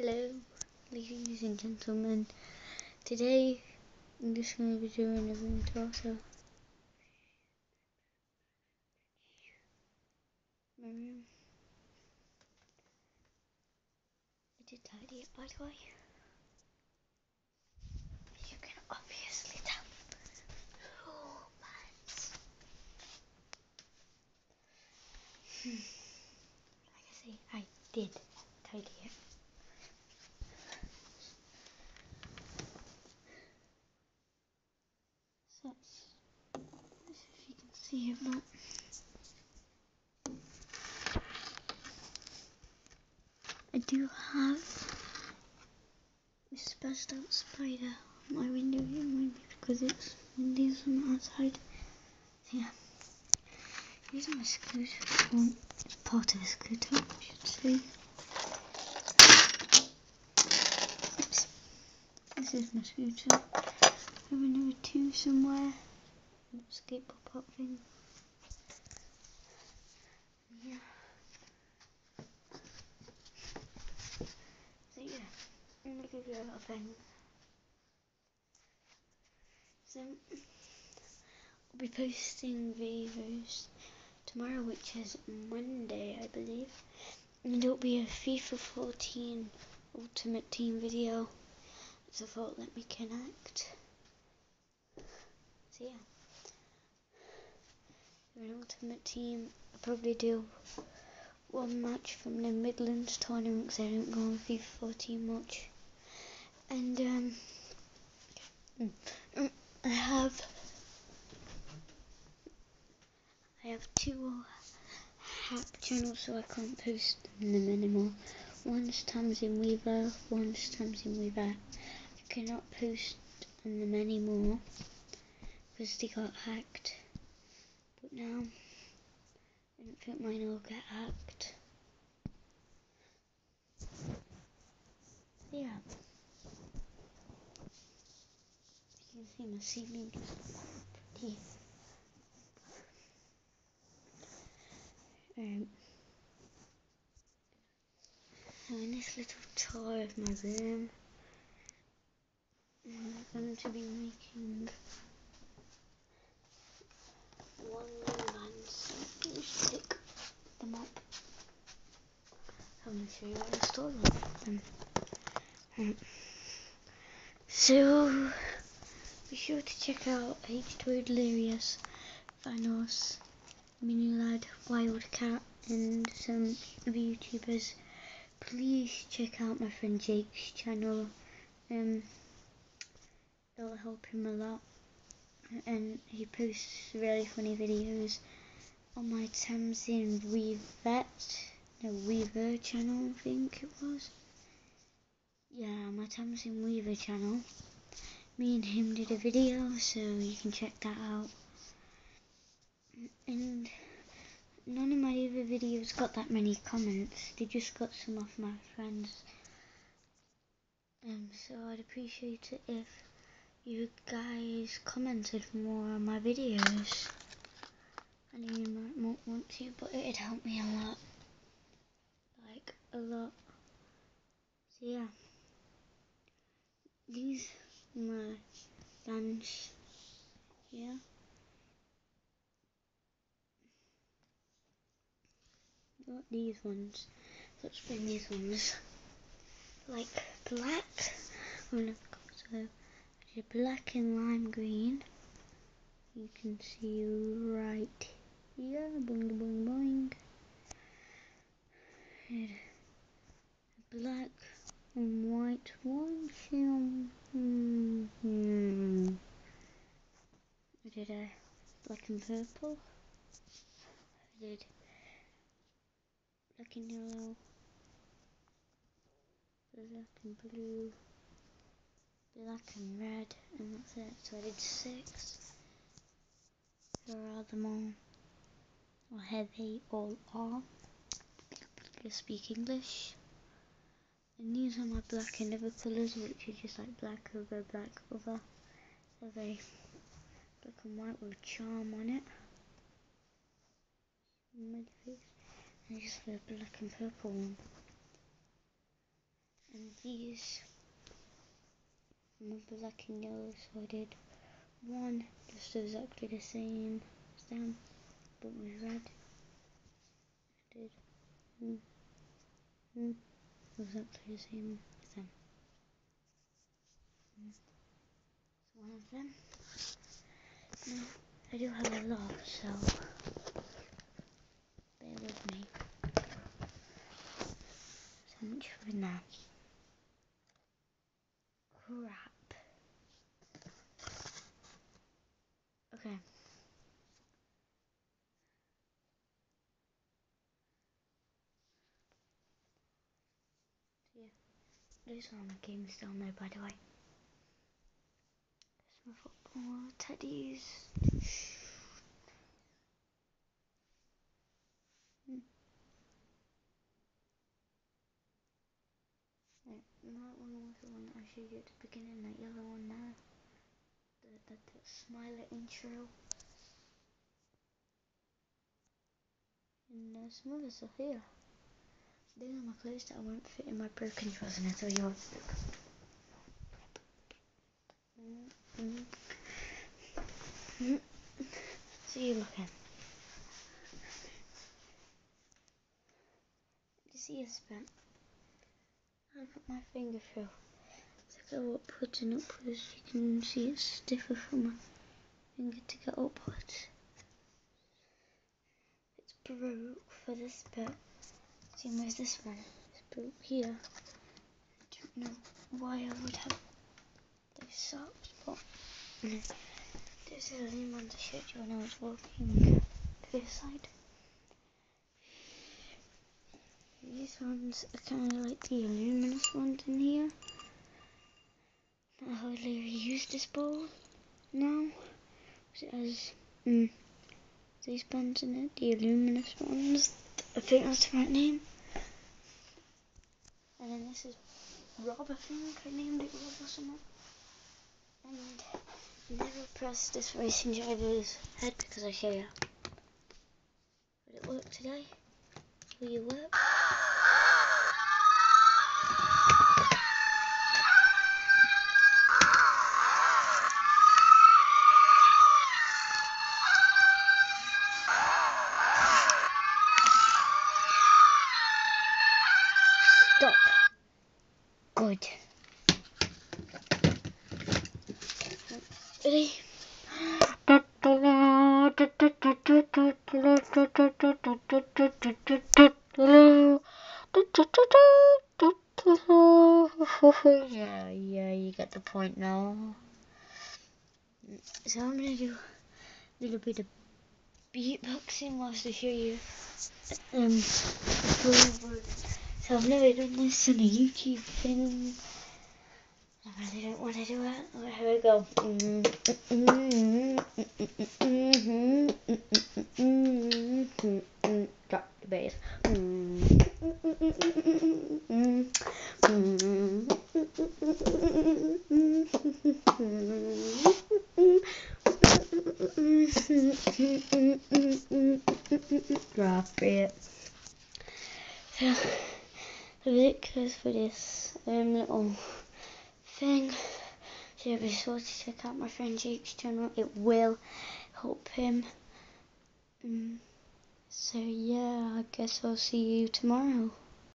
Hello, ladies and gentlemen. Today, I'm just going to be doing a room tour. So, my room. I did tidy it, by the way. As you can obviously tell. Oh, but hmm. Like I say, I did tidy it. So, let's see if you can see I do have a spaced out spider on my window here, because it's windy from outside. So, yeah, are my scooter. Well, it's part of a scooter, I should say. Oops. This is my scooter. A number two somewhere. Skateboard pop up thing. Yeah. So yeah, I'm gonna give you a little thing. So I'll be posting videos tomorrow, which is Monday, I believe, and it'll be a FIFA 14 Ultimate Team video. So I thought, let me connect. So yeah, an Ultimate Team, I'll probably do one match from the Midlands tournament because I don't go on FIFA 14 much. And um, I have I have two hack channels so I can't post them anymore. One's Tamsin Weaver, one's Tamsin Weaver. I cannot post on them anymore because they got hacked. Now I don't think mine will get hacked. Yeah. You can see my ceiling is pretty. Um, so in this little tour of my room, I'm going to be making one man's pick them up. I'm going to show you how to store them. Um, so, be sure to check out H2 Delirious, Vanoss, Miniladd, Wildcat, and some other YouTubers. Please check out my friend Jake's channel. Um, it'll help him a lot. And he posts really funny videos on my Tamsin Weavet, no Weaver channel, I think it was. Yeah, my Tamsin Weaver channel. Me and him did a video, so you can check that out. And none of my other videos got that many comments. They just got some of my friends. Um, so I'd appreciate it if you guys commented more on my videos. I know you might not want to, but it'd help me a lot. Like, a lot. So yeah. These are my bands here. Got these ones. Let's bring these ones. Like black. Oh no, so black and lime green. You can see right here. Boing boing boing. And black and white one. Mm -hmm. I did a black and purple. I did black and yellow, black and blue, black and red, and that's it. So I did six. Here are them all. Or here they all are. You speak English. And these are my black and other colours, which are just like black over black over. They're very black and white with a charm on it. And just the black and purple one. and these are black and yellow so I did one just exactly the same as them but with red. I did mm, mm, exactly the same as them mm. so one of them. Now I do have a lot so bear with me. So much for now Okay. Yeah. These are my games down there, by the way. There's my football teddies. Hmm. that one was the one that I showed you at the beginning, that yellow one there. The, the, the smiley intro. And uh, some others are here. These are my clothes that won't fit in my broken trousers and I tell you what. Mm -hmm. Mm -hmm. See you looking. You see a spent? I put my finger through. Go upwards and upwards, you can see it's stiffer from my finger to get upwards. It's broke for this bit. Same as this one. It's broke here. I don't know why I would have those socks, but there's a only one to show you when I was walking to this side. These ones are kind of like the luminous ones in here. I hardly use this bowl now. It has mm, these buns in it, the luminous ones. I think that's the right name. And then this is Rob, I think I named it Rob or something. And never press this racing driver's head because I show you. Would it work today? Will you work? Yeah, yeah, you get the point now. So I'm gonna do a little bit of beatboxing whilst I show you um so I've never done this in a YouTube thing. I really don't want to do it. Oh, here we go. Drop the bass. Drop it. So, because for this um, little thing. So be sure to check out my friend Jake's channel. It will help him. Um, so yeah, I guess I'll see you tomorrow.